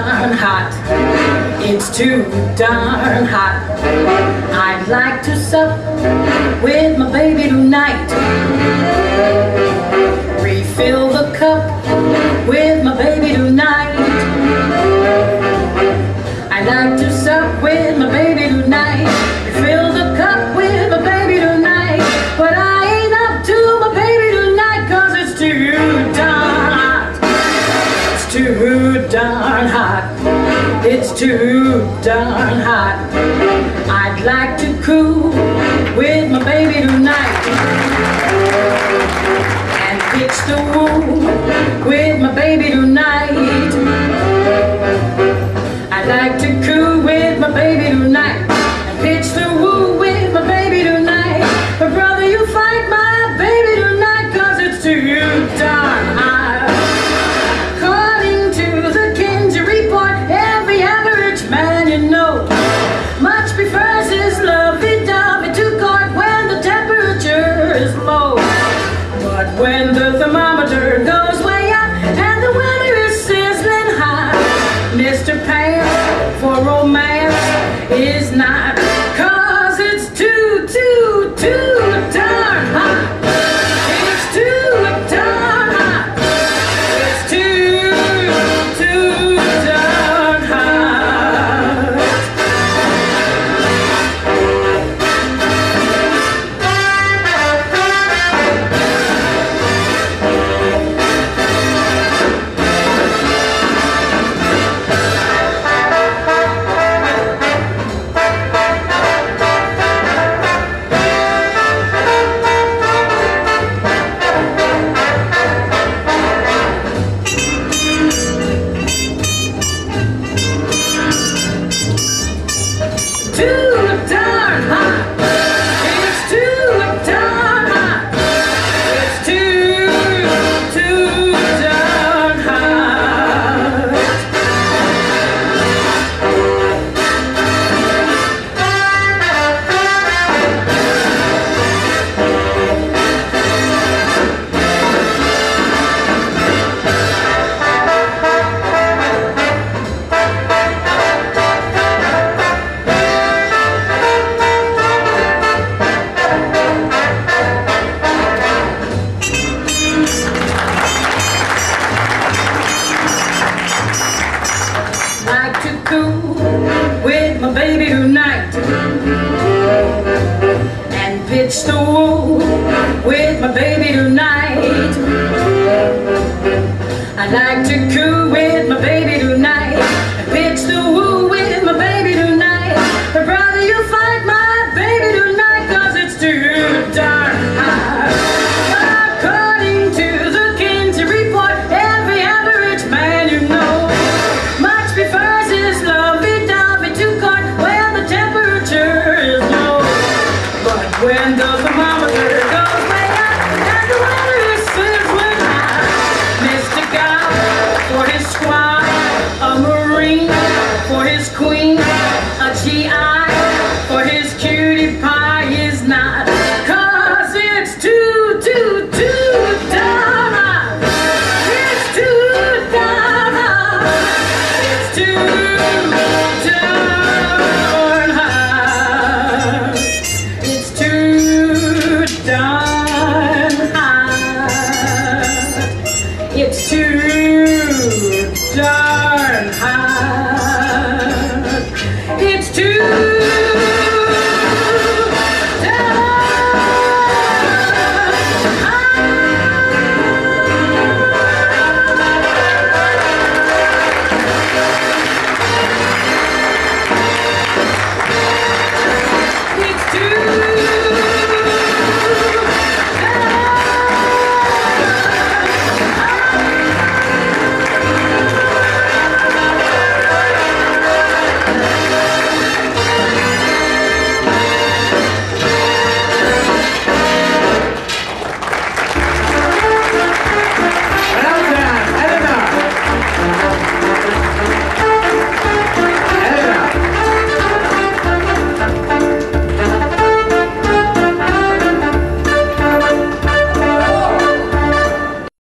darn hot. It's too darn hot. I'd like to sup with my baby tonight. Refill the cup with my baby. too darn hot. I'd like to cool with my baby tonight. And fix the womb with my baby tonight. for romance is not against the wall with my baby tonight. I like to cool thermometer. しゃー